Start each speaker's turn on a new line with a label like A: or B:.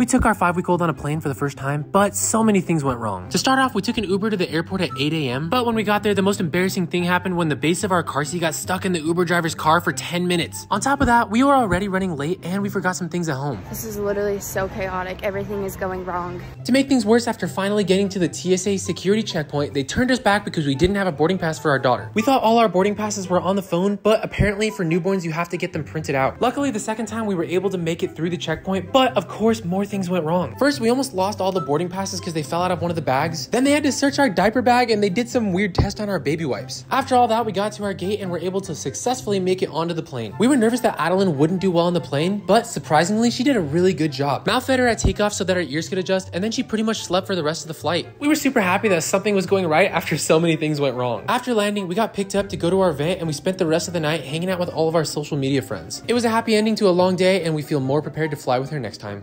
A: We took our five week old on a plane for the first time, but so many things went wrong. To start off, we took an Uber to the airport at 8 a.m., but when we got there, the most embarrassing thing happened when the base of our car seat got stuck in the Uber driver's car for 10 minutes. On top of that, we were already running late and we forgot some things at home.
B: This is literally so chaotic. Everything is going wrong.
A: To make things worse, after finally getting to the TSA security checkpoint, they turned us back because we didn't have a boarding pass for our daughter. We thought all our boarding passes were on the phone, but apparently for newborns, you have to get them printed out. Luckily, the second time we were able to make it through the checkpoint, but of course, more things went wrong. First, we almost lost all the boarding passes because they fell out of one of the bags. Then they had to search our diaper bag and they did some weird test on our baby wipes. After all that, we got to our gate and were able to successfully make it onto the plane. We were nervous that Adeline wouldn't do well on the plane, but surprisingly, she did a really good job. Mal fed her at takeoff so that her ears could adjust, and then she pretty much slept for the rest of the flight. We were super happy that something was going right after so many things went wrong. After landing, we got picked up to go to our van and we spent the rest of the night hanging out with all of our social media friends. It was a happy ending to a long day and we feel more prepared to fly with her next time.